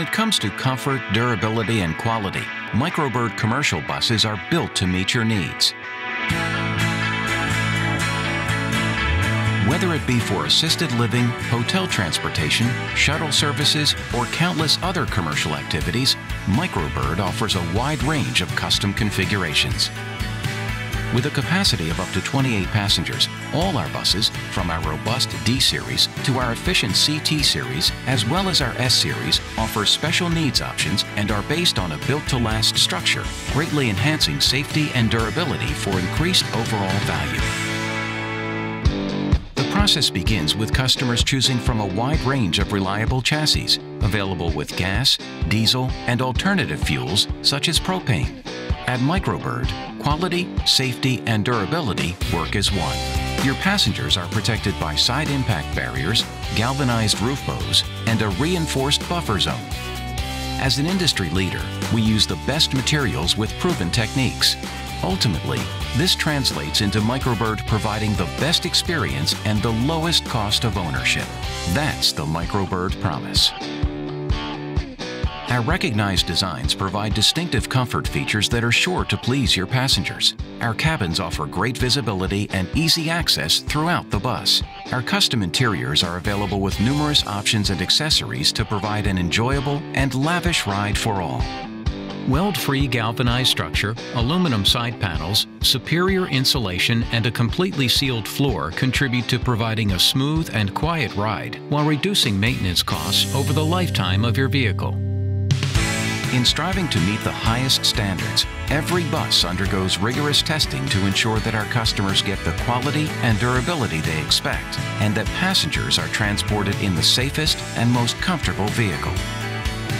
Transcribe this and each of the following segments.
it comes to comfort, durability, and quality, Micro Bird commercial buses are built to meet your needs. Whether it be for assisted living, hotel transportation, shuttle services, or countless other commercial activities, Micro Bird offers a wide range of custom configurations. With a capacity of up to 28 passengers, all our buses, from our robust D Series to our efficient CT Series, as well as our S Series, offer special needs options and are based on a built-to-last structure, greatly enhancing safety and durability for increased overall value The process begins with customers choosing from a wide range of reliable chassis, available with gas, diesel, and alternative fuels such as propane. At Micro Bird, quality, safety, and durability work as one. Your passengers are protected by side impact barriers, galvanized roof bows, and a reinforced buffer zone. As an industry leader, we use the best materials with proven techniques, Ultimately, this translates into Micro Bird providing the best experience and the lowest cost of ownership. That's the Micro Bird promise. Our recognized designs provide distinctive comfort features that are sure to please your passengers. Our cabins offer great visibility and easy access throughout the bus. Our custom interiors are available with numerous options and accessories to provide an enjoyable and lavish ride for all. Weld-free galvanized structure, aluminum side panels, superior insulation, and a completely sealed floor contribute to providing a smooth and quiet ride while reducing maintenance costs over the lifetime of your vehicle. In striving to meet the highest standards, every bus undergoes rigorous testing to ensure that our customers get the quality and durability they expect, and that passengers are transported in the safest and most comfortable vehicle.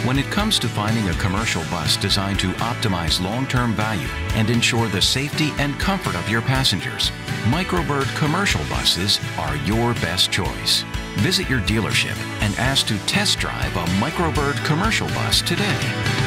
When it comes to finding a commercial bus designed to optimize long-term value and ensure the safety and comfort of your passengers, Micro Bird commercial buses are your best choice. Visit your dealership and ask to test drive a Micro Bird commercial bus today.